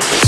Peace.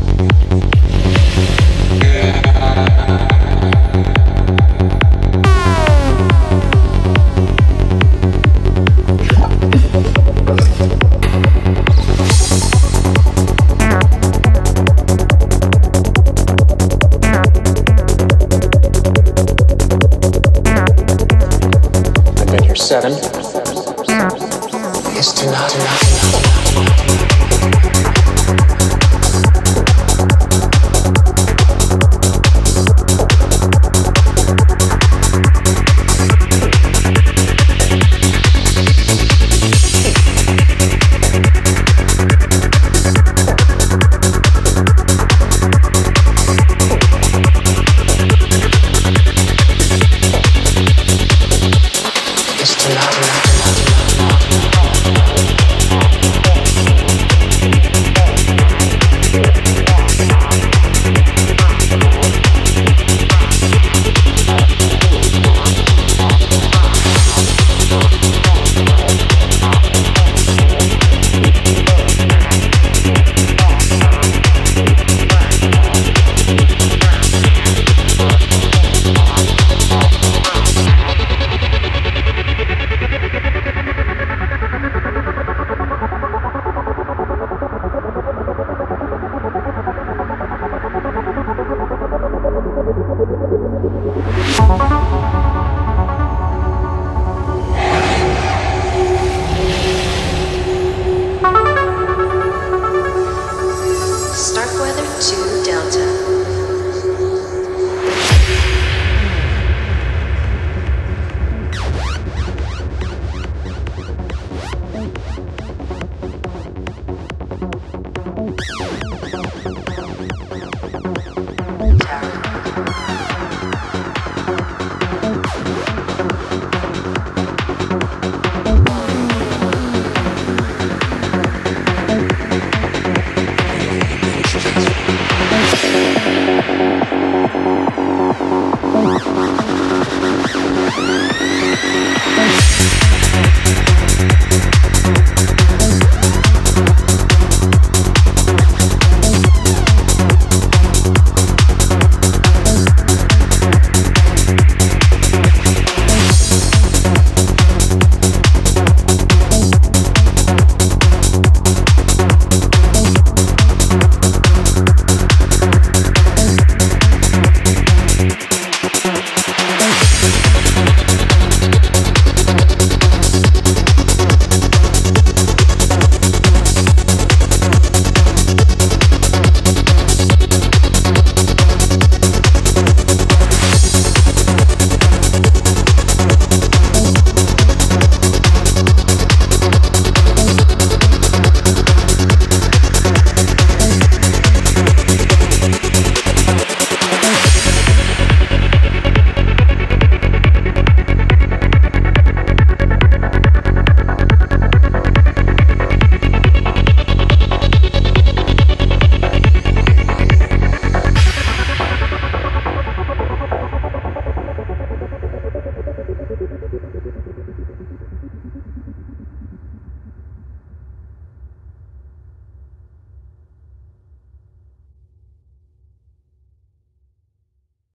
is to not enough.